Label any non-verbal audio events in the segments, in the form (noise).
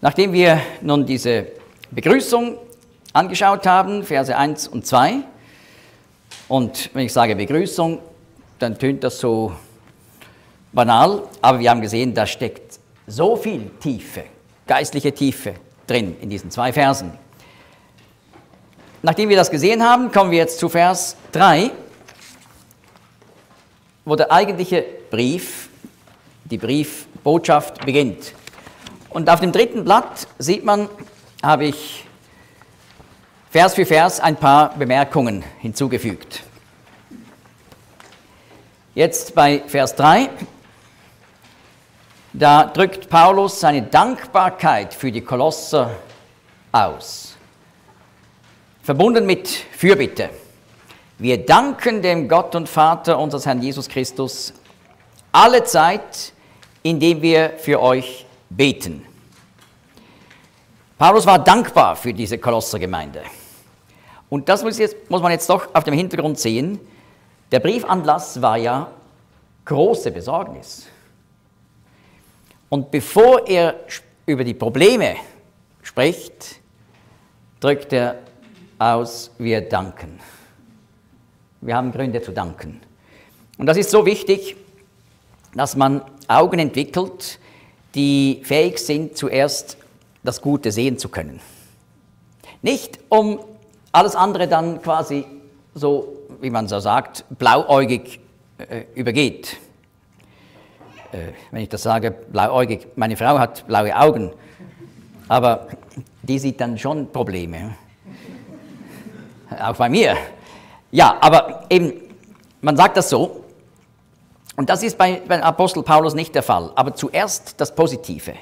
Nachdem wir nun diese Begrüßung angeschaut haben, Verse 1 und 2, und wenn ich sage Begrüßung, dann tönt das so banal, aber wir haben gesehen, da steckt so viel Tiefe, geistliche Tiefe drin in diesen zwei Versen. Nachdem wir das gesehen haben, kommen wir jetzt zu Vers 3, wo der eigentliche Brief, die Briefbotschaft beginnt. Und auf dem dritten Blatt sieht man, habe ich Vers für Vers ein paar Bemerkungen hinzugefügt. Jetzt bei Vers 3, da drückt Paulus seine Dankbarkeit für die Kolosser aus, verbunden mit Fürbitte. Wir danken dem Gott und Vater unseres Herrn Jesus Christus alle Zeit, indem wir für euch beten. Paulus war dankbar für diese Kolossergemeinde. Und das muss, jetzt, muss man jetzt doch auf dem Hintergrund sehen. Der Briefanlass war ja große Besorgnis. Und bevor er über die Probleme spricht, drückt er aus, wir danken. Wir haben Gründe zu danken. Und das ist so wichtig, dass man Augen entwickelt, die fähig sind, zuerst das Gute sehen zu können. Nicht um alles andere dann quasi so, wie man so sagt, blauäugig äh, übergeht. Äh, wenn ich das sage, blauäugig, meine Frau hat blaue Augen, aber die sieht dann schon Probleme. Auch bei mir. Ja, aber eben, man sagt das so, und das ist bei, bei Apostel Paulus nicht der Fall, aber zuerst das Positive.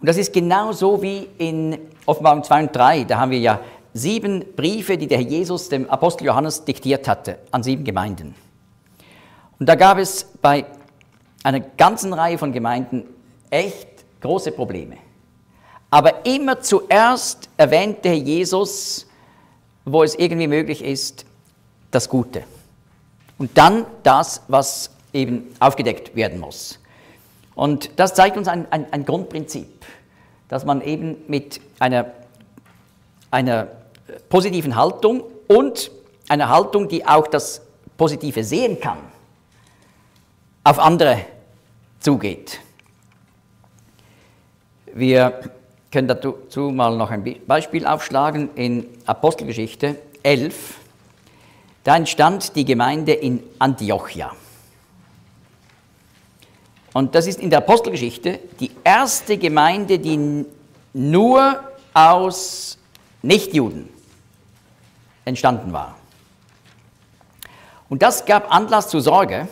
Und das ist genauso wie in Offenbarung 2 und 3, da haben wir ja sieben Briefe, die der Herr Jesus dem Apostel Johannes diktiert hatte an sieben Gemeinden. Und da gab es bei einer ganzen Reihe von Gemeinden echt große Probleme. Aber immer zuerst erwähnte Herr Jesus, wo es irgendwie möglich ist, das Gute. Und dann das, was eben aufgedeckt werden muss. Und das zeigt uns ein, ein, ein Grundprinzip, dass man eben mit einer, einer positiven Haltung und einer Haltung, die auch das Positive sehen kann, auf andere zugeht. Wir können dazu mal noch ein Beispiel aufschlagen in Apostelgeschichte 11. Da entstand die Gemeinde in Antiochia. Und das ist in der Apostelgeschichte die erste Gemeinde, die nur aus Nichtjuden entstanden war. Und das gab Anlass zur Sorge,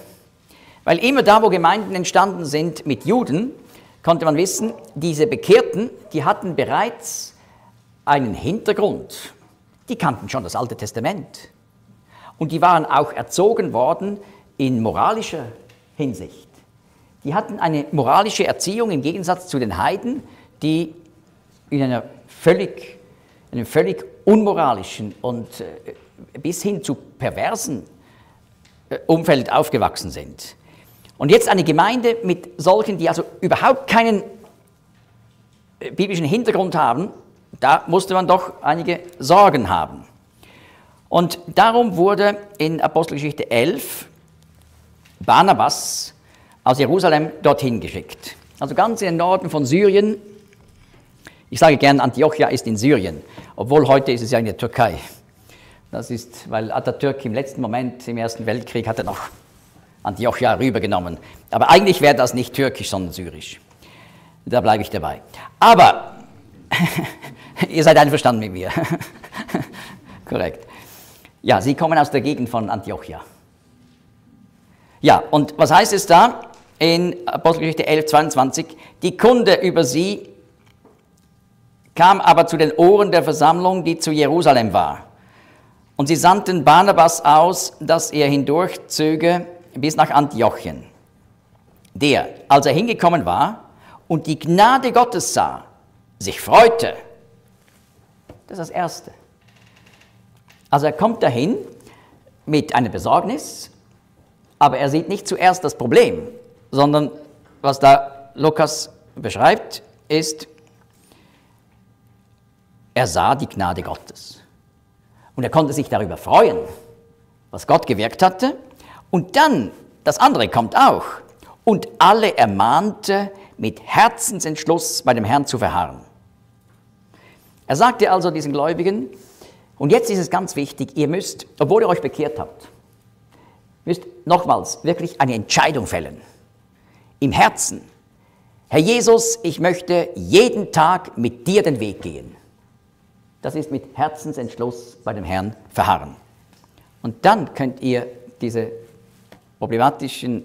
weil immer da, wo Gemeinden entstanden sind mit Juden, konnte man wissen, diese Bekehrten, die hatten bereits einen Hintergrund. Die kannten schon das Alte Testament. Und die waren auch erzogen worden in moralischer Hinsicht. Die hatten eine moralische Erziehung im Gegensatz zu den Heiden, die in einer völlig, einem völlig unmoralischen und äh, bis hin zu perversen äh, Umfeld aufgewachsen sind. Und jetzt eine Gemeinde mit solchen, die also überhaupt keinen äh, biblischen Hintergrund haben, da musste man doch einige Sorgen haben. Und darum wurde in Apostelgeschichte 11 Barnabas aus Jerusalem dorthin geschickt. Also ganz in den Norden von Syrien. Ich sage gern, Antiochia ist in Syrien, obwohl heute ist es ja in der Türkei. Das ist, weil Atatürk im letzten Moment im Ersten Weltkrieg hatte noch Antiochia rübergenommen. Aber eigentlich wäre das nicht türkisch, sondern syrisch. Da bleibe ich dabei. Aber (laughs) ihr seid einverstanden mit mir. (laughs) Korrekt. Ja, sie kommen aus der Gegend von Antiochia. Ja, und was heißt es da? In Apostelgeschichte 11, 22, die Kunde über sie kam aber zu den Ohren der Versammlung, die zu Jerusalem war. Und sie sandten Barnabas aus, dass er hindurchzöge bis nach Antiochien. Der, als er hingekommen war und die Gnade Gottes sah, sich freute. Das ist das Erste. Also er kommt dahin mit einer Besorgnis, aber er sieht nicht zuerst das Problem, sondern was da Lukas beschreibt, ist, er sah die Gnade Gottes. Und er konnte sich darüber freuen, was Gott gewirkt hatte. Und dann, das andere kommt auch. Und alle ermahnte, mit Herzensentschluss bei dem Herrn zu verharren. Er sagte also diesen Gläubigen, und jetzt ist es ganz wichtig, ihr müsst, obwohl ihr euch bekehrt habt, müsst nochmals wirklich eine Entscheidung fällen. Im Herzen. Herr Jesus, ich möchte jeden Tag mit dir den Weg gehen. Das ist mit Herzensentschluss bei dem Herrn verharren. Und dann könnt ihr diese problematischen,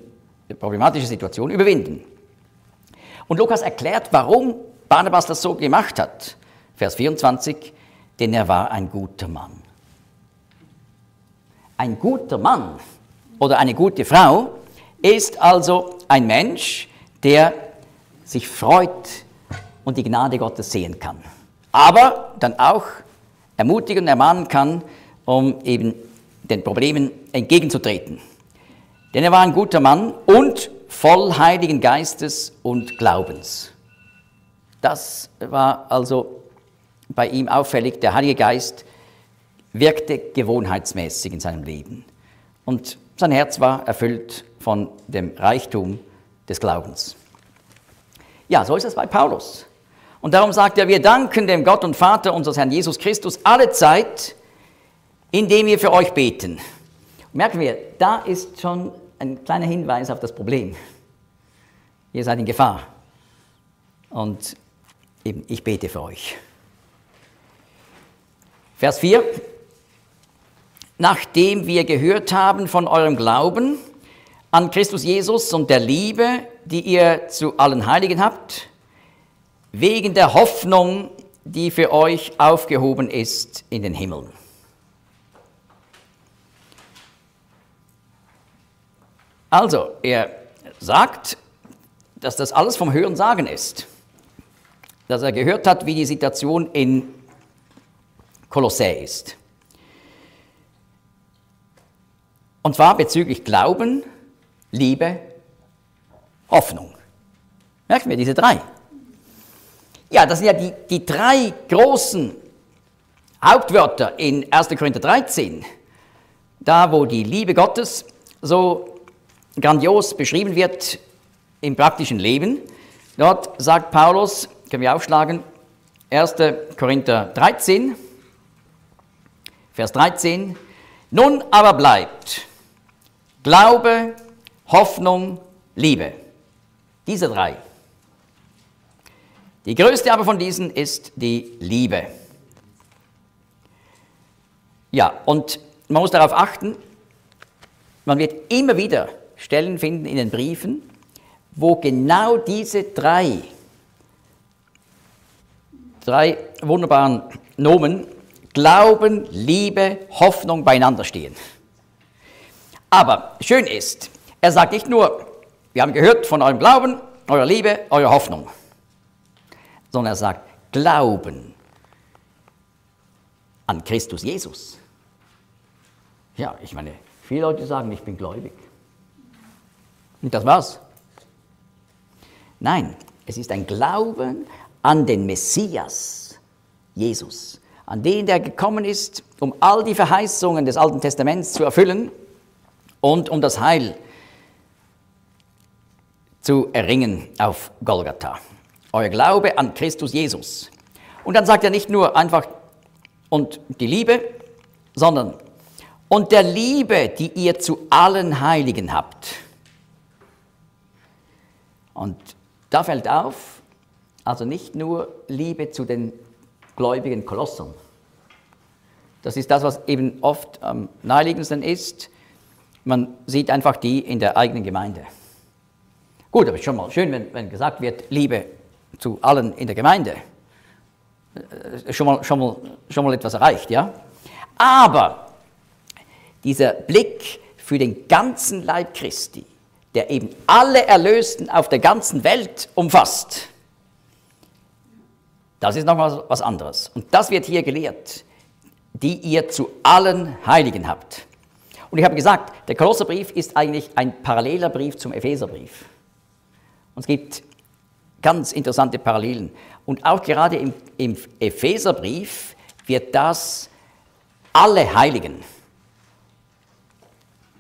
problematische Situation überwinden. Und Lukas erklärt, warum Barnabas das so gemacht hat. Vers 24, denn er war ein guter Mann. Ein guter Mann oder eine gute Frau ist also ein Mensch, der sich freut und die Gnade Gottes sehen kann. Aber dann auch ermutigen, ermahnen kann, um eben den Problemen entgegenzutreten. Denn er war ein guter Mann und voll Heiligen Geistes und Glaubens. Das war also bei ihm auffällig. Der Heilige Geist wirkte gewohnheitsmäßig in seinem Leben. Und sein Herz war erfüllt von dem Reichtum des Glaubens. Ja, so ist es bei Paulus. Und darum sagt er, wir danken dem Gott und Vater unseres Herrn Jesus Christus alle Zeit, indem wir für euch beten. Merken wir, da ist schon ein kleiner Hinweis auf das Problem. Ihr seid in Gefahr. Und eben, ich bete für euch. Vers 4. Nachdem wir gehört haben von eurem Glauben an Christus Jesus und der Liebe, die ihr zu allen Heiligen habt, wegen der Hoffnung, die für euch aufgehoben ist in den Himmeln. Also, er sagt, dass das alles vom Hören sagen ist. Dass er gehört hat, wie die Situation in Kolossä ist. Und zwar bezüglich Glauben, Liebe, Hoffnung. Merken wir diese drei. Ja, das sind ja die, die drei großen Hauptwörter in 1. Korinther 13. Da, wo die Liebe Gottes so grandios beschrieben wird im praktischen Leben. Dort sagt Paulus, können wir aufschlagen, 1. Korinther 13, Vers 13, nun aber bleibt Glaube, Hoffnung, Liebe. Diese drei. Die größte aber von diesen ist die Liebe. Ja, und man muss darauf achten, man wird immer wieder Stellen finden in den Briefen, wo genau diese drei, drei wunderbaren Nomen Glauben, Liebe, Hoffnung beieinander stehen. Aber schön ist, er sagt nicht nur, wir haben gehört von eurem Glauben, eurer Liebe, eurer Hoffnung, sondern er sagt Glauben an Christus Jesus. Ja, ich meine, viele Leute sagen, ich bin gläubig. Und das war's. Nein, es ist ein Glauben an den Messias, Jesus, an den, der gekommen ist, um all die Verheißungen des Alten Testaments zu erfüllen und um das Heil zu erringen auf Golgatha. Euer Glaube an Christus Jesus. Und dann sagt er nicht nur einfach und die Liebe, sondern und der Liebe, die ihr zu allen Heiligen habt. Und da fällt auf, also nicht nur Liebe zu den gläubigen Kolossern. Das ist das, was eben oft am naheliegendsten ist. Man sieht einfach die in der eigenen Gemeinde. Gut, aber es ist schon mal schön, wenn, wenn gesagt wird, Liebe zu allen in der Gemeinde. Äh, schon mal, schon mal, schon mal etwas erreicht, ja? Aber dieser Blick für den ganzen Leib Christi, der eben alle Erlösten auf der ganzen Welt umfasst, das ist nochmal was anderes. Und das wird hier gelehrt, die ihr zu allen Heiligen habt. Und ich habe gesagt, der Kolosserbrief ist eigentlich ein paralleler Brief zum Epheserbrief. Und es gibt Ganz interessante Parallelen. Und auch gerade im, im Epheserbrief wird das alle Heiligen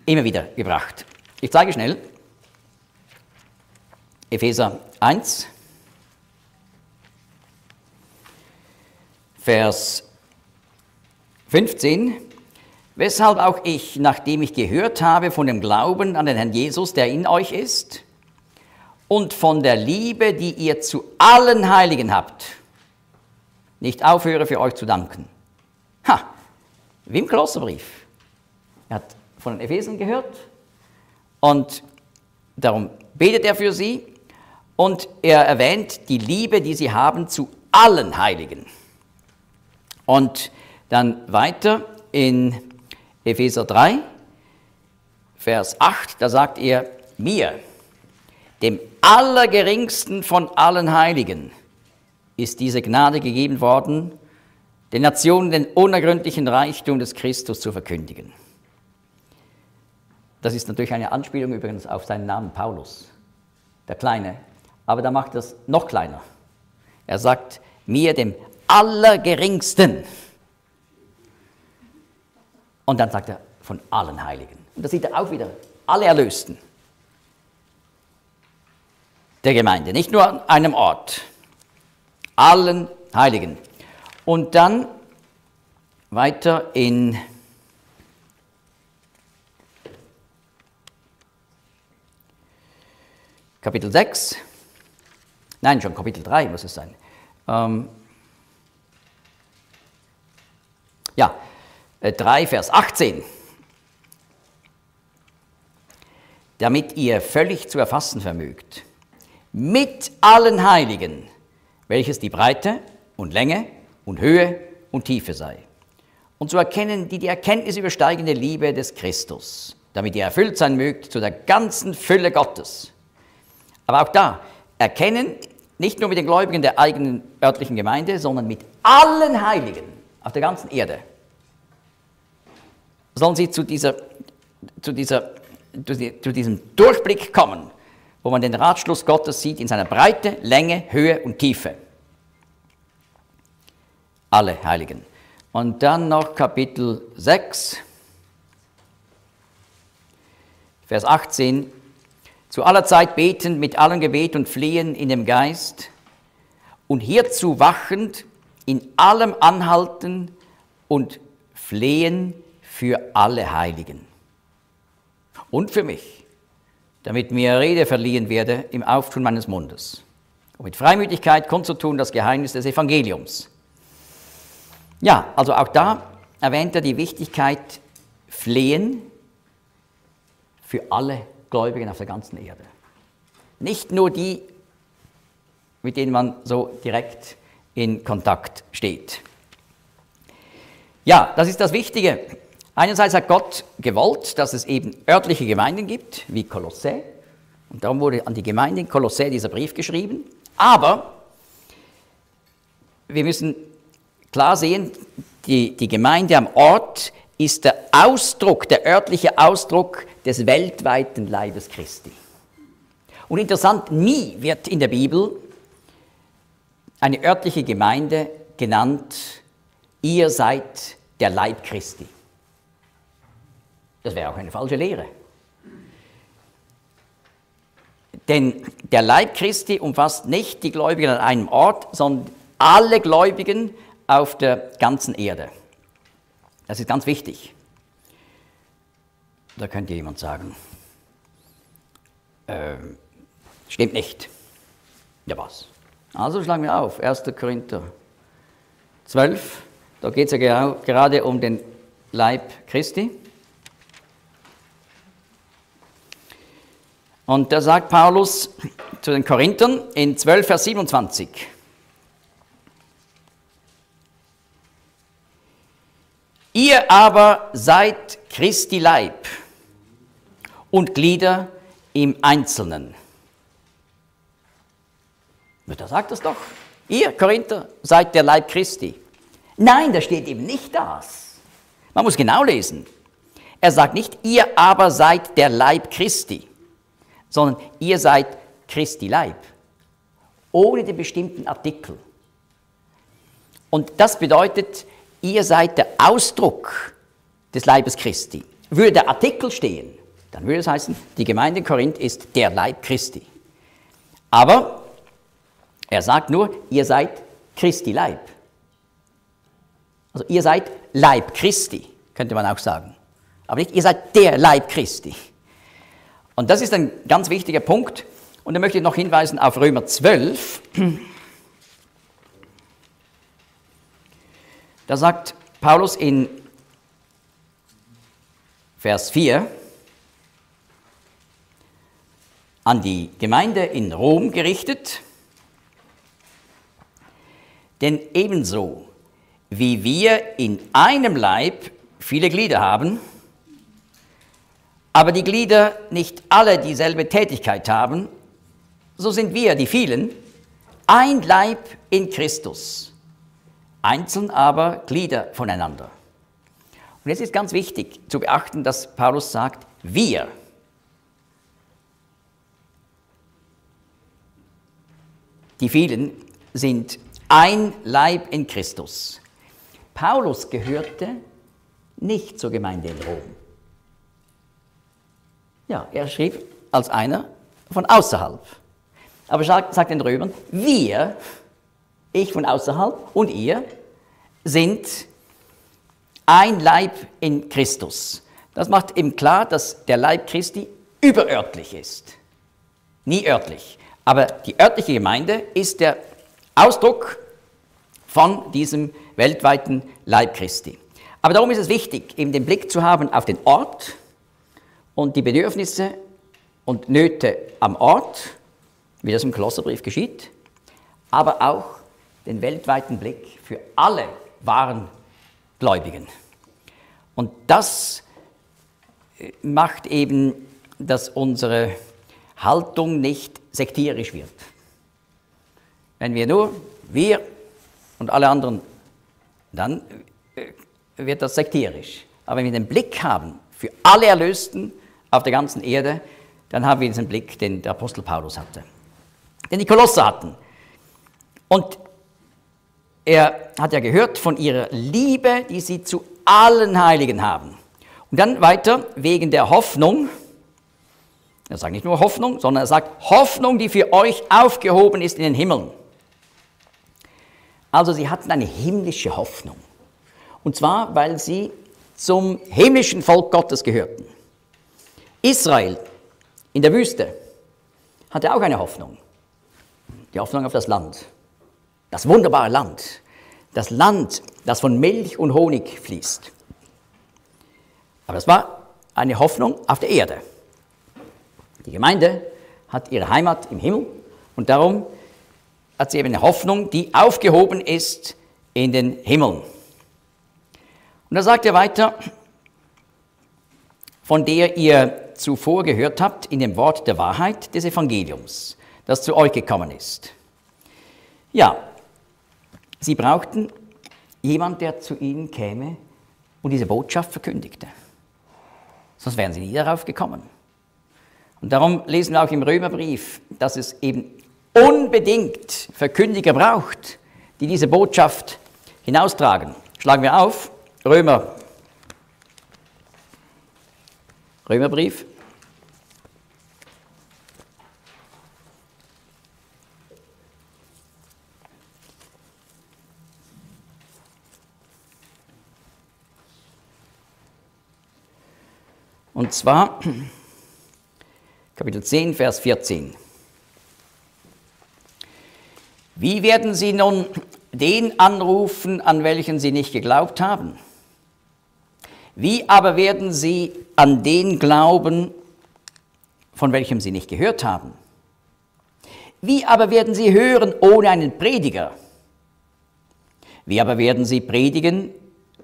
immer wieder gebracht. Ich zeige schnell. Epheser 1, Vers 15. Weshalb auch ich, nachdem ich gehört habe von dem Glauben an den Herrn Jesus, der in euch ist, und von der Liebe, die ihr zu allen Heiligen habt, nicht aufhöre für euch zu danken. Ha, wie im Kolosserbrief. Er hat von den Ephesern gehört und darum betet er für sie und er erwähnt die Liebe, die sie haben zu allen Heiligen. Und dann weiter in Epheser 3, Vers 8, da sagt er, mir, dem Allergeringsten von allen Heiligen, ist diese Gnade gegeben worden, den Nationen den unergründlichen Reichtum des Christus zu verkündigen. Das ist natürlich eine Anspielung übrigens auf seinen Namen Paulus, der Kleine. Aber da macht er es noch kleiner. Er sagt, mir dem Allergeringsten. Und dann sagt er, von allen Heiligen. Und da sieht er auch wieder, alle Erlösten der Gemeinde, nicht nur an einem Ort, allen Heiligen. Und dann weiter in Kapitel 6, nein, schon Kapitel 3 muss es sein. Ähm, ja, 3, äh, Vers 18. Damit ihr völlig zu erfassen vermögt, mit allen Heiligen, welches die Breite und Länge und Höhe und Tiefe sei. Und zu erkennen die die Erkenntnis übersteigende Liebe des Christus, damit ihr erfüllt sein mögt zu der ganzen Fülle Gottes. Aber auch da, erkennen, nicht nur mit den Gläubigen der eigenen örtlichen Gemeinde, sondern mit allen Heiligen auf der ganzen Erde. Sollen sie zu, dieser, zu, dieser, zu diesem Durchblick kommen, wo man den Ratschluss Gottes sieht in seiner Breite, Länge, Höhe und Tiefe. Alle Heiligen. Und dann noch Kapitel 6, Vers 18. Zu aller Zeit beten mit allem Gebet und Flehen in dem Geist und hierzu wachend in allem Anhalten und Flehen für alle Heiligen und für mich damit mir Rede verliehen werde im Auftun meines Mundes, um mit Freimütigkeit kundzutun das Geheimnis des Evangeliums. Ja, also auch da erwähnt er die Wichtigkeit Flehen für alle Gläubigen auf der ganzen Erde. Nicht nur die, mit denen man so direkt in Kontakt steht. Ja, das ist das Wichtige. Einerseits hat Gott gewollt, dass es eben örtliche Gemeinden gibt, wie Kolossä. Und darum wurde an die Gemeinde in Kolossä dieser Brief geschrieben. Aber wir müssen klar sehen, die, die Gemeinde am Ort ist der Ausdruck, der örtliche Ausdruck des weltweiten Leibes Christi. Und interessant, nie wird in der Bibel eine örtliche Gemeinde genannt, ihr seid der Leib Christi. Das wäre auch eine falsche Lehre. Denn der Leib Christi umfasst nicht die Gläubigen an einem Ort, sondern alle Gläubigen auf der ganzen Erde. Das ist ganz wichtig. Da könnte jemand sagen, äh, stimmt nicht. Ja was? Also schlagen wir auf, 1. Korinther 12, da geht es ja gerade um den Leib Christi. Und da sagt Paulus zu den Korinthern in 12, Vers 27. Ihr aber seid Christi Leib und Glieder im Einzelnen. Da sagt es doch. Ihr Korinther seid der Leib Christi. Nein, da steht eben nicht das. Man muss genau lesen. Er sagt nicht, ihr aber seid der Leib Christi sondern ihr seid Christi Leib ohne den bestimmten Artikel. Und das bedeutet, ihr seid der Ausdruck des Leibes Christi. Würde der Artikel stehen, dann würde es heißen, die Gemeinde in Korinth ist der Leib Christi. Aber er sagt nur, ihr seid Christi Leib. Also ihr seid Leib Christi, könnte man auch sagen. Aber nicht, ihr seid der Leib Christi. Und das ist ein ganz wichtiger Punkt. Und da möchte ich noch hinweisen auf Römer 12. Da sagt Paulus in Vers 4 an die Gemeinde in Rom gerichtet, denn ebenso wie wir in einem Leib viele Glieder haben, aber die Glieder nicht alle dieselbe Tätigkeit haben, so sind wir, die vielen, ein Leib in Christus, einzeln aber Glieder voneinander. Und es ist ganz wichtig zu beachten, dass Paulus sagt, wir. Die vielen sind ein Leib in Christus. Paulus gehörte nicht zur Gemeinde in Rom. Ja, er schrieb als einer von außerhalb. Aber sagt den Römern, wir, ich von außerhalb und ihr, sind ein Leib in Christus. Das macht eben klar, dass der Leib Christi überörtlich ist. Nie örtlich. Aber die örtliche Gemeinde ist der Ausdruck von diesem weltweiten Leib Christi. Aber darum ist es wichtig, eben den Blick zu haben auf den Ort und die Bedürfnisse und Nöte am Ort, wie das im Kolosserbrief geschieht, aber auch den weltweiten Blick für alle wahren Gläubigen. Und das äh, macht eben, dass unsere Haltung nicht sektierisch wird. Wenn wir nur, wir und alle anderen, dann äh, wird das sektierisch. Aber wenn wir den Blick haben für alle Erlösten auf der ganzen Erde, dann haben wir diesen Blick, den der Apostel Paulus hatte. Den die Kolosser hatten. Und er hat ja gehört von ihrer Liebe, die sie zu allen Heiligen haben. Und dann weiter, wegen der Hoffnung, er sagt nicht nur Hoffnung, sondern er sagt Hoffnung, die für euch aufgehoben ist in den Himmeln. Also sie hatten eine himmlische Hoffnung. Und zwar, weil sie zum himmlischen Volk Gottes gehörten. Israel in der Wüste hatte auch eine Hoffnung. Die Hoffnung auf das Land. Das wunderbare Land. Das Land, das von Milch und Honig fließt. Aber es war eine Hoffnung auf der Erde. Die Gemeinde hat ihre Heimat im Himmel und darum hat sie eben eine Hoffnung, die aufgehoben ist in den Himmeln. Und da sagt er weiter, von der ihr zuvor gehört habt in dem Wort der Wahrheit des Evangeliums, das zu euch gekommen ist. Ja, Sie brauchten jemand, der zu ihnen käme und diese Botschaft verkündigte. Sonst wären sie nie darauf gekommen. Und darum lesen wir auch im Römerbrief, dass es eben unbedingt Verkündiger braucht, die diese Botschaft hinaustragen. Schlagen wir auf, Römer, Römerbrief, Und zwar (clears throat) Kapitel 10, Vers 14. Wie werden Sie nun den anrufen, an welchen Sie nicht geglaubt haben? Wie aber werden Sie an den glauben, von welchem Sie nicht gehört haben? Wie aber werden Sie hören ohne einen Prediger? Wie aber werden Sie predigen,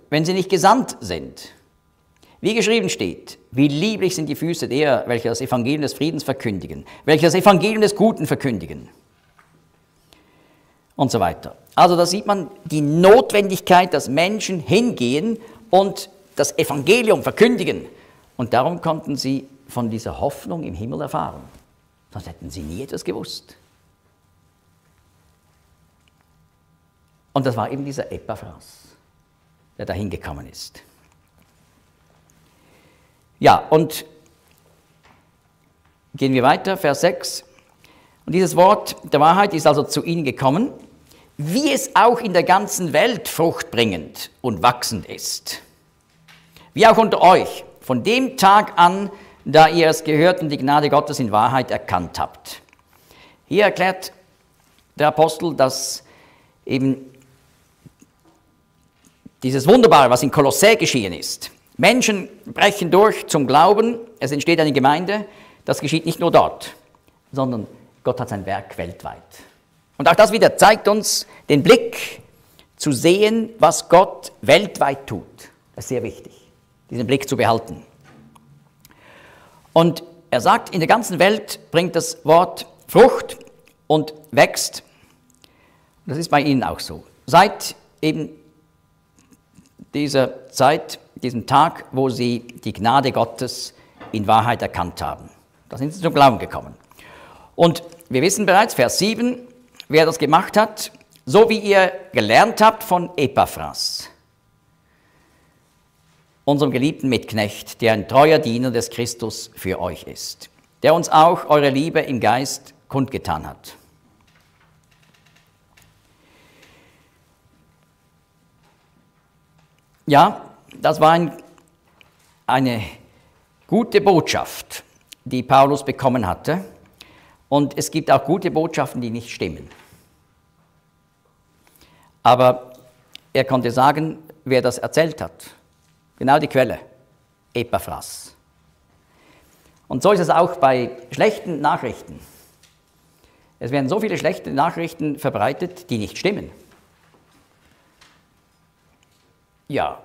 wenn Sie nicht gesandt sind? Wie geschrieben steht, wie lieblich sind die Füße der, welche das Evangelium des Friedens verkündigen, welche das Evangelium des Guten verkündigen. Und so weiter. Also da sieht man die Notwendigkeit, dass Menschen hingehen und das Evangelium verkündigen. Und darum konnten sie von dieser Hoffnung im Himmel erfahren. Sonst hätten sie nie etwas gewusst. Und das war eben dieser Epaphras, der da hingekommen ist. Ja, und gehen wir weiter, Vers 6. Und dieses Wort der Wahrheit ist also zu ihnen gekommen, wie es auch in der ganzen Welt fruchtbringend und wachsend ist. Wie auch unter euch, von dem Tag an, da ihr es gehört und die Gnade Gottes in Wahrheit erkannt habt. Hier erklärt der Apostel, dass eben dieses Wunderbare, was in Kolossä geschehen ist. Menschen brechen durch zum Glauben, es entsteht eine Gemeinde, das geschieht nicht nur dort, sondern Gott hat sein Werk weltweit. Und auch das wieder zeigt uns den Blick zu sehen, was Gott weltweit tut. Das ist sehr wichtig, diesen Blick zu behalten. Und er sagt, in der ganzen Welt bringt das Wort Frucht und wächst. Das ist bei Ihnen auch so. Seit eben dieser Zeit, diesem Tag, wo Sie die Gnade Gottes in Wahrheit erkannt haben. Da sind Sie zum Glauben gekommen. Und wir wissen bereits, Vers 7, wer das gemacht hat, so wie ihr gelernt habt von Epaphras, unserem geliebten Mitknecht, der ein treuer Diener des Christus für euch ist, der uns auch eure Liebe im Geist kundgetan hat. Ja, das war ein, eine gute Botschaft, die Paulus bekommen hatte. Und es gibt auch gute Botschaften, die nicht stimmen. Aber er konnte sagen, wer das erzählt hat. Genau die Quelle. Epaphras. Und so ist es auch bei schlechten Nachrichten. Es werden so viele schlechte Nachrichten verbreitet, die nicht stimmen. Ja,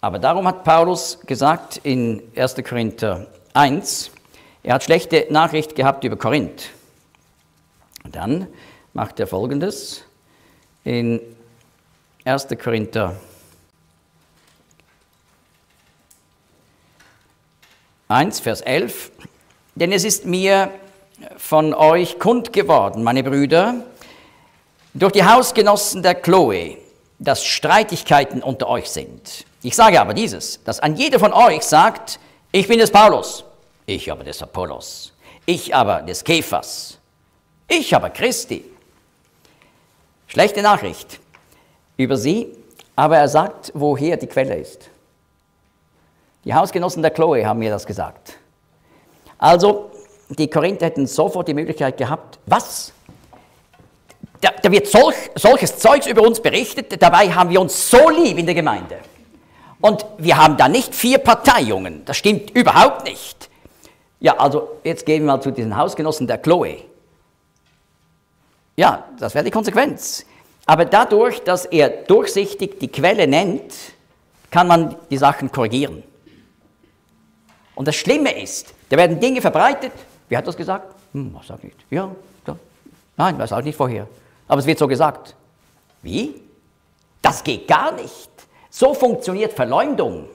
aber darum hat Paulus gesagt in 1. Korinther 1, er hat schlechte Nachricht gehabt über Korinth. Und dann macht er folgendes in 1. Korinther 1, Vers 11. Denn es ist mir von euch kund geworden, meine Brüder, durch die Hausgenossen der Chloe, dass Streitigkeiten unter euch sind. Ich sage aber dieses, dass an jeder von euch sagt, ich bin des Paulus, ich aber des Apollos, ich aber des Kephas, ich aber Christi. Schlechte Nachricht über sie, aber er sagt, woher die Quelle ist. Die Hausgenossen der Chloe haben mir das gesagt. Also, die Korinther hätten sofort die Möglichkeit gehabt, was? Da, da wird solch, solches Zeugs über uns berichtet, dabei haben wir uns so lieb in der Gemeinde. Und wir haben da nicht vier Parteijungen, das stimmt überhaupt nicht. Ja, also jetzt gehen wir mal zu diesen Hausgenossen der Chloe. Ja, das wäre die Konsequenz. Aber dadurch, dass er durchsichtig die Quelle nennt, kann man die Sachen korrigieren. Und das Schlimme ist, da werden Dinge verbreitet. Wer hat das gesagt? Hm, was sag nicht. Ja, ja. Nein, weiß auch nicht vorher. Aber es wird so gesagt. Wie? Das geht gar nicht. So funktioniert Verleumdung.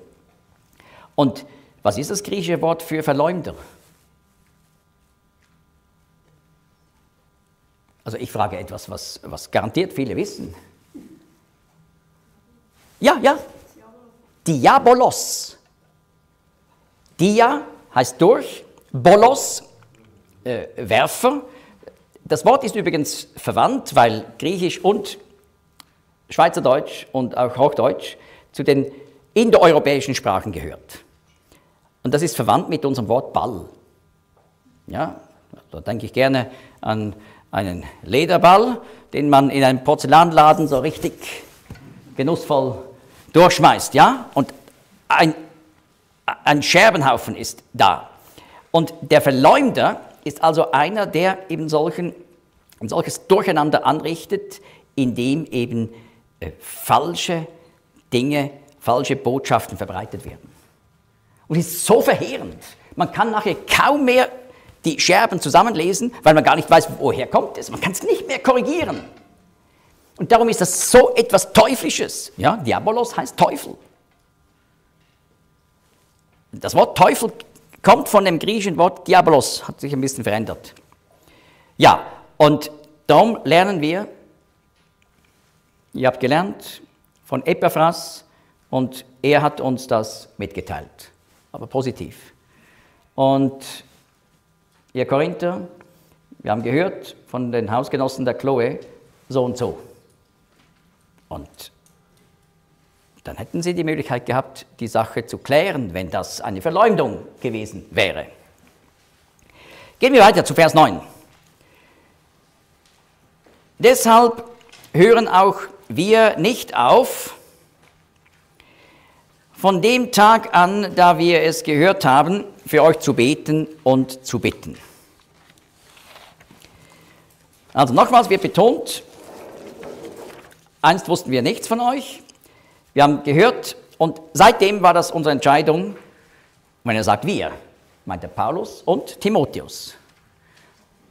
Und was ist das griechische Wort für Verleumder? Also ich frage etwas, was, was garantiert viele wissen. Ja, ja. Diabolos. Dia heißt durch, Bolos, äh, Werfer. Das Wort ist übrigens verwandt, weil Griechisch und Schweizerdeutsch und auch Hochdeutsch zu den indoeuropäischen Sprachen gehört. Und das ist verwandt mit unserem Wort Ball. Ja, da denke ich gerne an einen Lederball, den man in einem Porzellanladen so richtig genussvoll durchschmeißt, ja? Und ein, ein Scherbenhaufen ist da. Und der Verleumder ist also einer, der eben solchen, solches Durcheinander anrichtet, indem eben äh, falsche Dinge, falsche Botschaften verbreitet werden. Und es ist so verheerend. Man kann nachher kaum mehr die Scherben zusammenlesen, weil man gar nicht weiß, woher kommt es. Man kann es nicht mehr korrigieren. Und darum ist das so etwas Teuflisches. Ja, Diabolos heißt Teufel. Das Wort Teufel kommt von dem griechischen Wort Diabolos, hat sich ein bisschen verändert. Ja, und darum lernen wir, Ihr habt gelernt von Epaphras und er hat uns das mitgeteilt, aber positiv. Und ihr Korinther, wir haben gehört von den Hausgenossen der Chloe, so und so. Und dann hätten sie die Möglichkeit gehabt, die Sache zu klären, wenn das eine Verleumdung gewesen wäre. Gehen wir weiter zu Vers 9. Deshalb hören auch wir nicht auf, von dem Tag an, da wir es gehört haben, für euch zu beten und zu bitten. Also nochmals wird betont, einst wussten wir nichts von euch, wir haben gehört und seitdem war das unsere Entscheidung, wenn er sagt wir, meint er Paulus und Timotheus.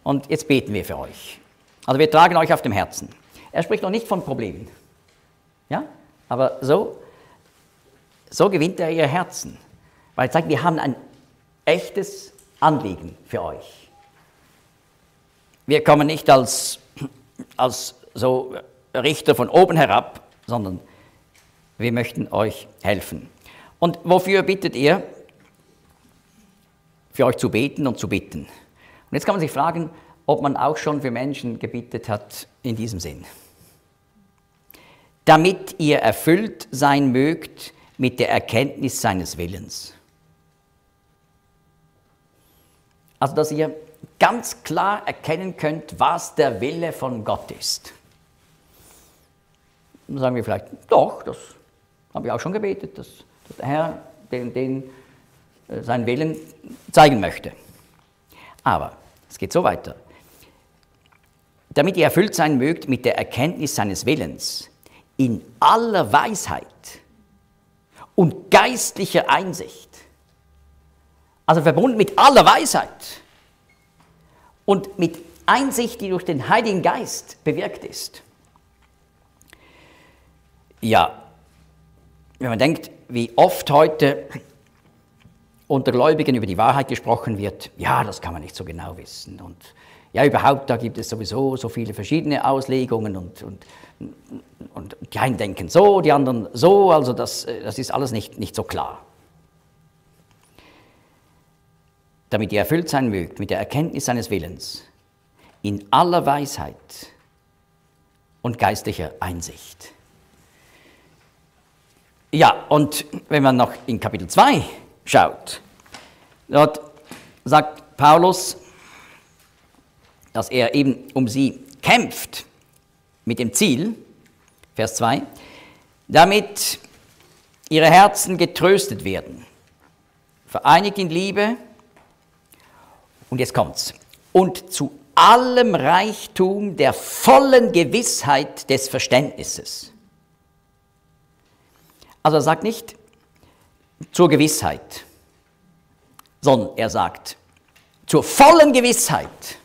Und jetzt beten wir für euch. Also wir tragen euch auf dem Herzen. Er spricht noch nicht von Problemen. Ja? Aber so, so gewinnt er ihr Herzen. Weil er sagt, wir haben ein echtes Anliegen für euch. Wir kommen nicht als, als so Richter von oben herab, sondern wir möchten euch helfen. Und wofür bittet ihr? Für euch zu beten und zu bitten. Und jetzt kann man sich fragen, ob man auch schon für Menschen gebetet hat in diesem Sinn. Damit ihr erfüllt sein mögt mit der Erkenntnis seines Willens. Also, dass ihr ganz klar erkennen könnt, was der Wille von Gott ist. Dann sagen wir vielleicht, doch, das habe ich auch schon gebetet, dass, der Herr den, den äh, seinen Willen zeigen möchte. Aber es geht so weiter. Damit ihr erfüllt sein mögt mit der Erkenntnis seines Willens, in aller Weisheit und geistlicher Einsicht. Also verbunden mit aller Weisheit und mit Einsicht, die durch den Heiligen Geist bewirkt ist. Ja, wenn man denkt, wie oft heute unter Gläubigen über die Wahrheit gesprochen wird, ja, das kann man nicht so genau wissen. Und ja, überhaupt, da gibt es sowieso so viele verschiedene Auslegungen und, und, und die einen denken so, die anderen so, also das, das ist alles nicht, nicht so klar. Damit ihr erfüllt sein mögt mit der Erkenntnis seines Willens, in aller Weisheit und geistlicher Einsicht. Ja, und wenn man noch in Kapitel 2 schaut, dort sagt Paulus, dass er eben um sie kämpft mit dem Ziel, Vers 2, damit ihre Herzen getröstet werden, vereinigt in Liebe, und jetzt kommt's, und zu allem Reichtum der vollen Gewissheit des Verständnisses. Also er sagt nicht zur Gewissheit, sondern er sagt zur vollen Gewissheit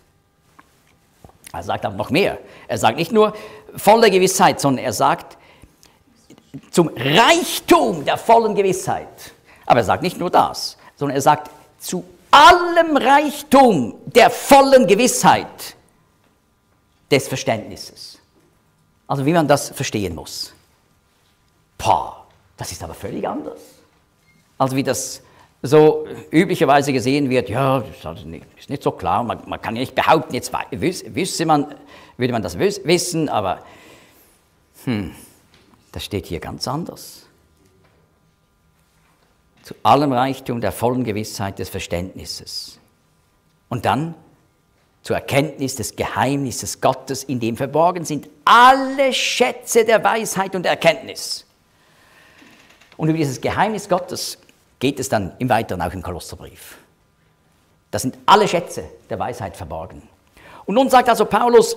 er sagt aber noch mehr. Er sagt nicht nur volle Gewissheit, sondern er sagt zum Reichtum der vollen Gewissheit. Aber er sagt nicht nur das, sondern er sagt zu allem Reichtum der vollen Gewissheit des Verständnisses. Also wie man das verstehen muss. Pah, das ist aber völlig anders. Also wie das so üblicherweise gesehen wird, ja, das ist nicht so klar, man, man, kann ja nicht behaupten, jetzt wüsste man, würde man das wissen, aber hm, das steht hier ganz anders. Zu allem Reichtum der vollen Gewissheit des Verständnisses. Und dann zur Erkenntnis des Geheimnisses Gottes, in dem verborgen sind alle Schätze der Weisheit und Erkenntnis. Und über dieses Geheimnis Gottes geht es dann im Weiteren auch im Kolosserbrief. Da sind alle Schätze der Weisheit verborgen. Und nun sagt also Paulus,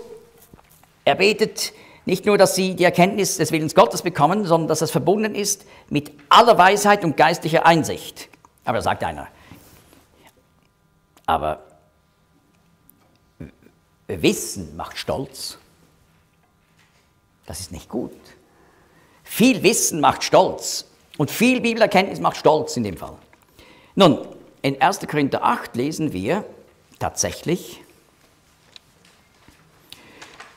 er betet nicht nur, dass sie die Erkenntnis des Willens Gottes bekommen, sondern dass es verbunden ist mit aller Weisheit und geistlicher Einsicht. Aber da sagt einer, aber Wissen macht stolz. Das ist nicht gut. Viel Wissen macht stolz. Und viel Bibelerkenntnis macht stolz in dem Fall. Nun, in 1. Korinther 8 lesen wir tatsächlich,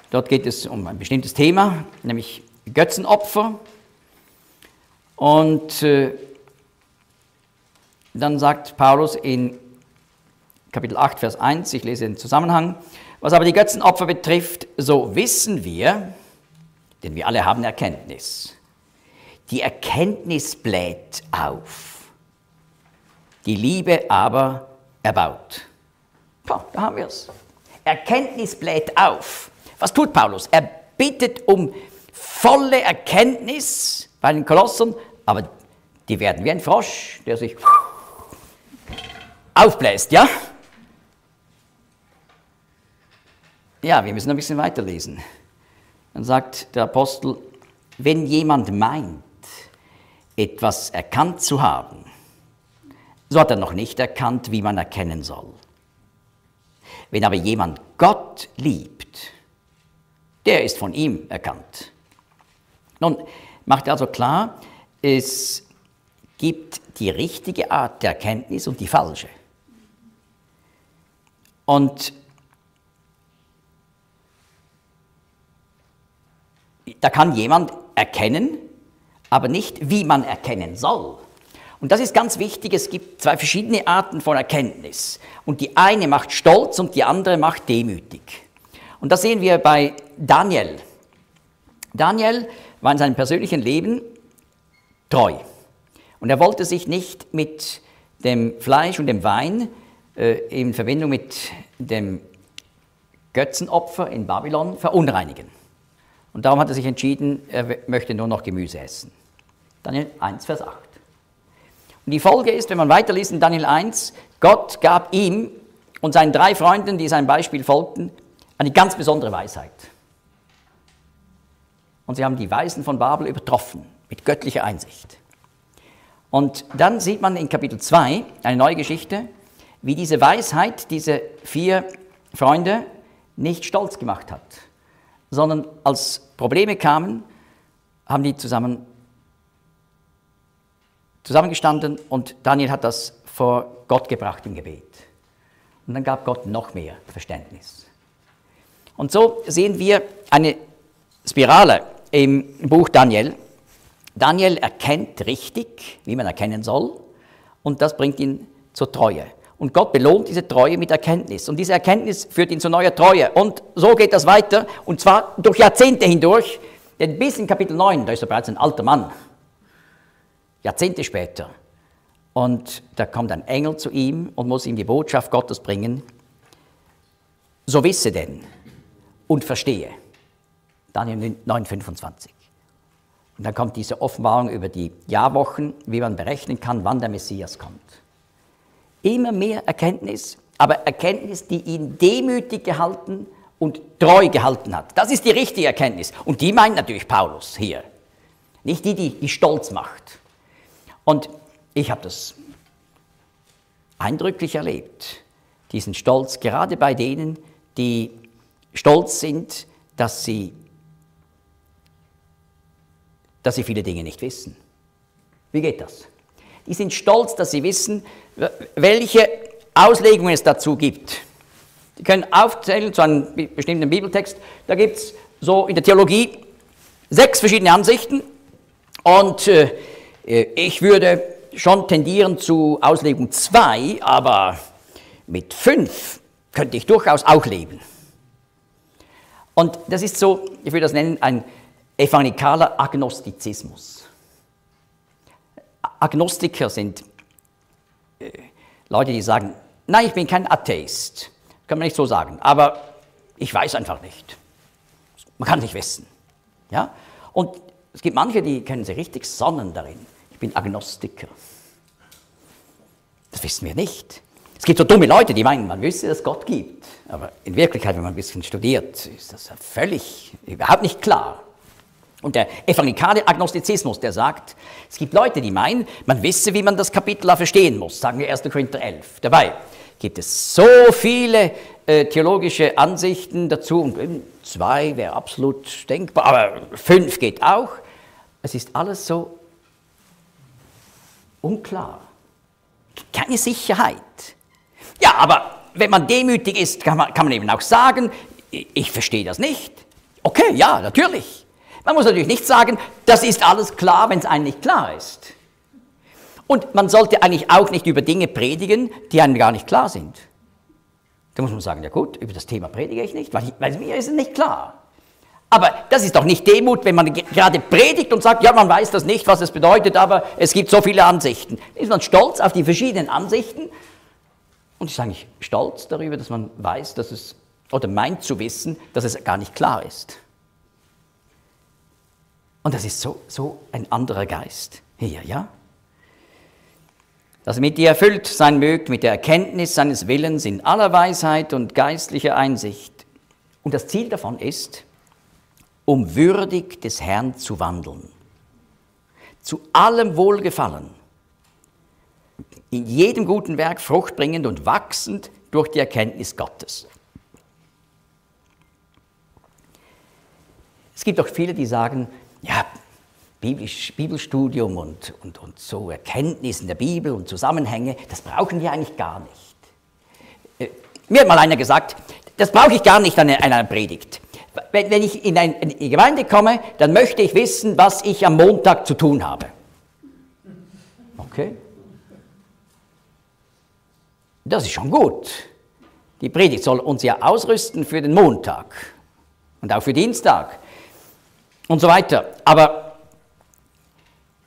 dort geht es um ein bestimmtes Thema, nämlich Götzenopfer. Und äh, dann sagt Paulus in Kapitel 8, Vers 1, ich lese den Zusammenhang, was aber die Götzenopfer betrifft, so wissen wir, denn wir alle haben Erkenntnis. Die Erkenntnis bläht auf, die Liebe aber erbaut. Boah, da haben wir es. Erkenntnis bläht auf. Was tut Paulus? Er bittet um volle Erkenntnis bei den Kolossern, aber die werden wie ein Frosch, der sich aufbläst, ja? Ja, wir müssen ein bisschen weiterlesen. Dann sagt der Apostel, wenn jemand meint, etwas erkannt zu haben, so hat er noch nicht erkannt, wie man erkennen soll. Wenn aber jemand Gott liebt, der ist von ihm erkannt. Nun macht also klar, es gibt die richtige Art der Erkenntnis und die falsche. Und da kann jemand erkennen, aber nicht, wie man erkennen soll. Und das ist ganz wichtig, es gibt zwei verschiedene Arten von Erkenntnis. Und die eine macht stolz und die andere macht demütig. Und das sehen wir bei Daniel. Daniel war in seinem persönlichen Leben treu. Und er wollte sich nicht mit dem Fleisch und dem Wein äh, in Verbindung mit dem Götzenopfer in Babylon verunreinigen. Und darum hat er sich entschieden, er möchte nur noch Gemüse essen. Daniel 1, Vers 8. Und die Folge ist, wenn man weiterliest in Daniel 1, Gott gab ihm und seinen drei Freunden, die seinem Beispiel folgten, eine ganz besondere Weisheit. Und sie haben die Weisen von Babel übertroffen mit göttlicher Einsicht. Und dann sieht man in Kapitel 2 eine neue Geschichte, wie diese Weisheit diese vier Freunde nicht stolz gemacht hat, sondern als Probleme kamen, haben die zusammen zusammengestanden und Daniel hat das vor Gott gebracht im Gebet. Und dann gab Gott noch mehr Verständnis. Und so sehen wir eine Spirale im Buch Daniel. Daniel erkennt richtig, wie man erkennen soll, und das bringt ihn zur Treue. Und Gott belohnt diese Treue mit Erkenntnis. Und diese Erkenntnis führt ihn zu neuer Treue. Und so geht das weiter, und zwar durch Jahrzehnte hindurch. Denn bis in Kapitel 9, da ist er bereits ein alter Mann, Jahrzehnte später. Und da kommt ein Engel zu ihm und muss ihm die Botschaft Gottes bringen. So wisse denn und verstehe. Daniel 9,25. Und dann kommt diese Offenbarung über die Jahrwochen, wie man berechnen kann, wann der Messias kommt. Immer mehr Erkenntnis, aber Erkenntnis, die ihn demütig gehalten und treu gehalten hat. Das ist die richtige Erkenntnis. Und die meint natürlich Paulus hier. Nicht die, die, die stolz macht. Und ich habe das eindrücklich erlebt, diesen Stolz, gerade bei denen, die stolz sind, dass sie, dass sie viele Dinge nicht wissen. Wie geht das? Die sind stolz, dass sie wissen, welche Auslegungen es dazu gibt. Die können aufzählen zu einem bestimmten Bibeltext. Da gibt es so in der Theologie sechs verschiedene Ansichten und äh, äh, ich würde schon tendieren zu Auslegung 2, aber mit 5 könnte ich durchaus auch leben. Und das ist so, ich würde das nennen, ein evangelikaler Agnostizismus. Agnostiker sind äh, Leute, die sagen, nein, ich bin kein Atheist. Kann man nicht so sagen, aber ich weiß einfach nicht. Man kann nicht wissen. Ja? Und es gibt manche, die können sich richtig sonnen darin. Ich bin Agnostiker. Das wissen wir nicht. Es gibt so dumme Leute, die meinen, man wüsste, dass es Gott gibt. Aber in Wirklichkeit, wenn man ein bisschen studiert, ist das völlig, überhaupt nicht klar. Und der evangelikale Agnostizismus, der sagt, es gibt Leute, die meinen, man wisse, wie man das Kapitel verstehen muss, sagen wir 1. Korinther 11. Dabei gibt es so viele äh, theologische Ansichten dazu, und zwei wäre absolut denkbar, aber fünf geht auch. Es ist alles so unklar. Keine Sicherheit. Ja, aber wenn man demütig ist, kann man, kann man eben auch sagen, ich, ich verstehe das nicht. Okay, ja, natürlich. Man muss natürlich nicht sagen, das ist alles klar, wenn es einem nicht klar ist. Und man sollte eigentlich auch nicht über Dinge predigen, die einem gar nicht klar sind. Da muss man sagen, ja gut, über das Thema predige ich nicht, weil, ich, weil mir ist es nicht klar. Aber das ist doch nicht Demut, wenn man gerade predigt und sagt, ja, man weiß das nicht, was es bedeutet, aber es gibt so viele Ansichten. Ist man stolz auf die verschiedenen Ansichten? Und ich sage eigentlich stolz darüber, dass man weiß, dass es, oder meint zu wissen, dass es gar nicht klar ist. Und das ist so, so ein anderer Geist hier, ja? Dass mit ihr erfüllt sein mögt mit der Erkenntnis seines Willens in aller Weisheit und geistlicher Einsicht. Und das Ziel davon ist, um würdig des Herrn zu wandeln, zu allem Wohlgefallen, in jedem guten Werk fruchtbringend und wachsend durch die Erkenntnis Gottes. Es gibt auch viele, die sagen, ja, Biblisch, Bibelstudium und, und, und so Erkenntnis in der Bibel und Zusammenhänge, das brauchen wir eigentlich gar nicht. Äh, mir hat mal einer gesagt, das brauche ich gar nicht an einer Predigt wenn, wenn ich in, ein, in die Gemeinde komme, dann möchte ich wissen, was ich am Montag zu tun habe. Okay? Das ist schon gut. Die Predigt soll uns ja ausrüsten für den Montag und auch für Dienstag und so weiter. Aber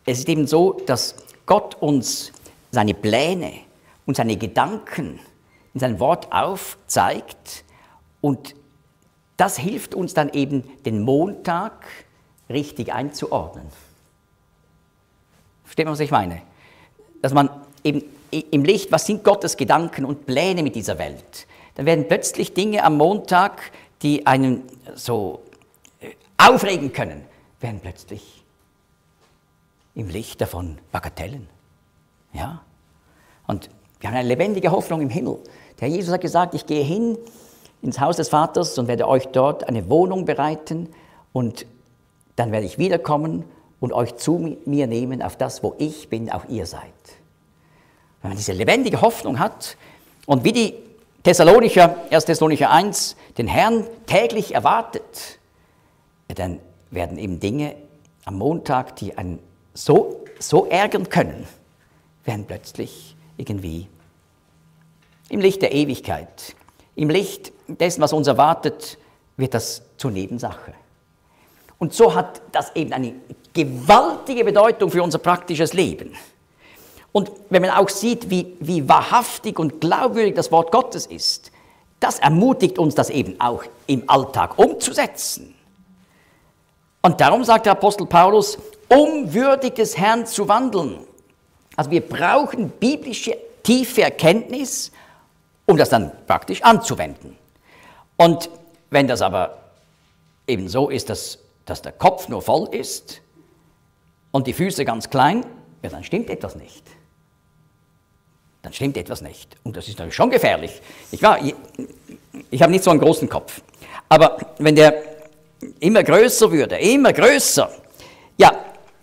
es ist eben so, dass Gott uns seine Pläne und seine Gedanken in seinem Wort aufzeigt und das hilft uns dann eben, den Montag richtig einzuordnen. Versteht man, was ich meine? Dass man eben im Licht, was sind Gottes Gedanken und Pläne mit dieser Welt? Dann werden plötzlich Dinge am Montag, die einen so aufregen können, werden plötzlich im Licht davon Bagatellen. Ja? Und wir haben eine lebendige Hoffnung im Himmel. Der Herr Jesus hat gesagt, ich gehe hin ins Haus des Vaters und werde euch dort eine Wohnung bereiten und dann werde ich wiederkommen und euch zu mir nehmen auf das, wo ich bin, auch ihr seid. Wenn man diese lebendige Hoffnung hat und wie die Thessalonicher, 1. Thessalonicher 1, den Herrn täglich erwartet, dann werden eben Dinge am Montag, die einen so, so ärgern können, werden plötzlich irgendwie im Licht der Ewigkeit im Licht dessen, was uns erwartet, wird das zur Nebensache. Und so hat das eben eine gewaltige Bedeutung für unser praktisches Leben. Und wenn man auch sieht, wie, wie wahrhaftig und glaubwürdig das Wort Gottes ist, das ermutigt uns, das eben auch im Alltag umzusetzen. Und darum sagt der Apostel Paulus, um würdig des Herrn zu wandeln. Also wir brauchen biblische tiefe Erkenntnis um das dann praktisch anzuwenden. Und wenn das aber eben so ist, dass, dass der Kopf nur voll ist und die Füße ganz klein, ja, dann stimmt etwas nicht. Dann stimmt etwas nicht. Und das ist natürlich schon gefährlich. Ich, ich, ich habe nicht so einen großen Kopf. Aber wenn der immer größer würde, immer größer, ja,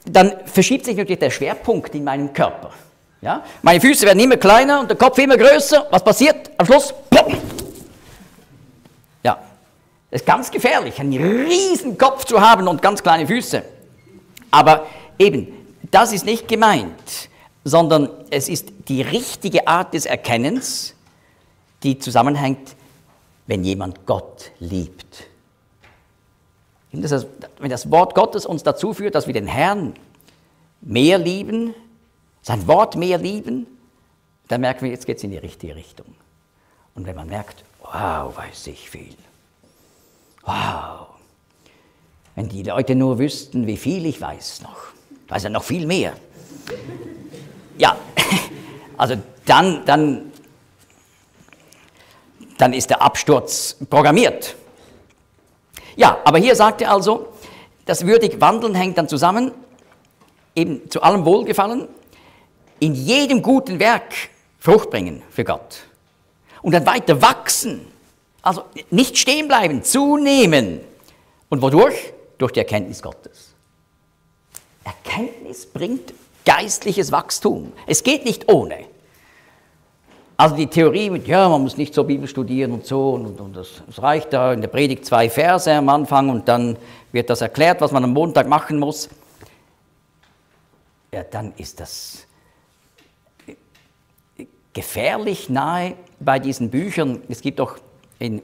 dann verschiebt sich natürlich der Schwerpunkt in meinem Körper. Ja? Meine Füße werden immer kleiner und der Kopf immer größer. Was passiert? Am Schluss, plopp. Ja, das ist ganz gefährlich, einen riesen Kopf zu haben und ganz kleine Füße. Aber eben, das ist nicht gemeint, sondern es ist die richtige Art des Erkennens, die zusammenhängt, wenn jemand Gott liebt. Wenn das Wort Gottes uns dazu führt, dass wir den Herrn mehr lieben, sein Wort mehr lieben, dann merken wir, jetzt geht es in die richtige Richtung. Und wenn man merkt, wow, weiß ich viel. Wow. Wenn die Leute nur wüssten, wie viel ich weiß noch. Weiß er noch viel mehr. Ja, (laughs) also dann, dann, dann ist der Absturz programmiert. Ja, aber hier sagt er also, das würdig Wandeln hängt dann zusammen, eben zu allem Wohlgefallen, in jedem guten Werk Frucht bringen für Gott. Und dann weiter wachsen. Also nicht stehen bleiben, zunehmen. Und wodurch? Durch die Erkenntnis Gottes. Erkenntnis bringt geistliches Wachstum. Es geht nicht ohne. Also die Theorie mit, ja, man muss nicht so Bibel studieren und so, und, und das, das, reicht da in der Predigt zwei Verse am Anfang und dann wird das erklärt, was man am Montag machen muss. Ja, dann ist das gefährlich nahe bei diesen Büchern. Es gibt doch im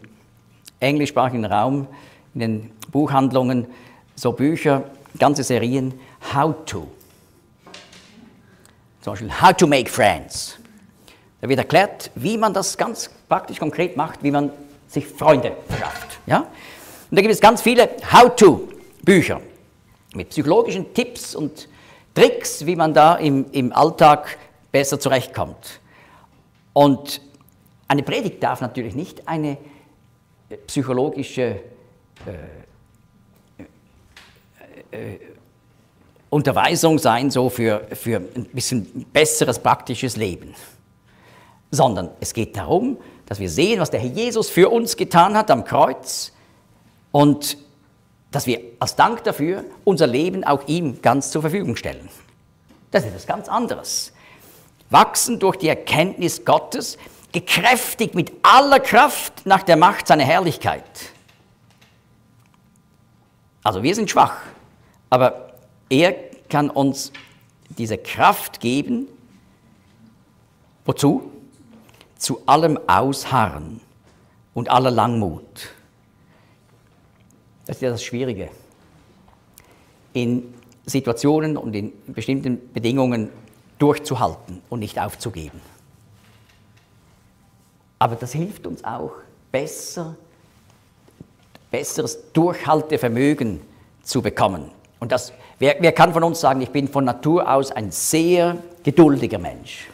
englischsprachigen Raum, in den Buchhandlungen, so Bücher, ganze Serien, How to. Zum Beispiel How to make friends. Da wird erklärt, wie man das ganz praktisch konkret macht, wie man sich Freunde schafft. Ja? Und da gibt es ganz viele How-to-Bücher mit psychologischen Tipps und Tricks, wie man da im, im Alltag besser zurechtkommt. Und eine Predigt darf natürlich nicht eine psychologische äh, äh, Unterweisung sein, so für, für ein bisschen besseres praktisches Leben sondern es geht darum, dass wir sehen, was der Herr Jesus für uns getan hat am Kreuz und dass wir als Dank dafür unser Leben auch ihm ganz zur Verfügung stellen. Das ist etwas ganz anderes. Wachsen durch die Erkenntnis Gottes, gekräftigt mit aller Kraft nach der Macht seiner Herrlichkeit. Also wir sind schwach, aber er kann uns diese Kraft geben. Wozu? Zu allem Ausharren und aller Langmut. Das ist ja das Schwierige. In Situationen und in bestimmten Bedingungen durchzuhalten und nicht aufzugeben. Aber das hilft uns auch, besser, besseres Durchhaltevermögen zu bekommen. Und das, wer, wer kann von uns sagen, ich bin von Natur aus ein sehr geduldiger Mensch?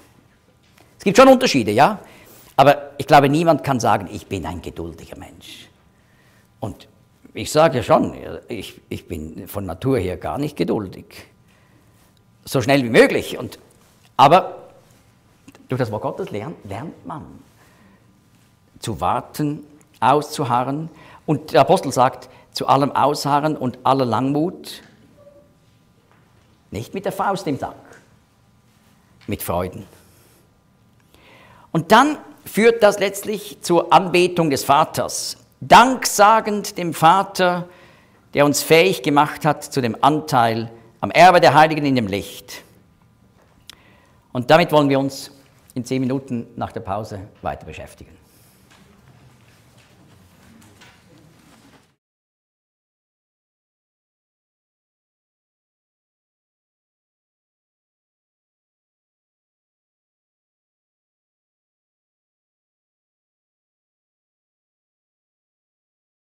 Es gibt schon Unterschiede, ja? Aber ich glaube, niemand kann sagen, ich bin ein geduldiger Mensch. Und ich sage ja schon, ich, ich bin von Natur her gar nicht geduldig. So schnell wie möglich. Und, aber durch das Wort Gottes lernt, lernt man zu warten, auszuharren. Und der Apostel sagt, zu allem Ausharren und aller Langmut, nicht mit der Faust im Sack, mit Freuden. Und dann führt das letztlich zur Anbetung des Vaters. Danksagend dem Vater, der uns fähig gemacht hat zu dem Anteil am Erbe der Heiligen in dem Licht. Und damit wollen wir uns in zehn Minuten nach der Pause weiter beschäftigen.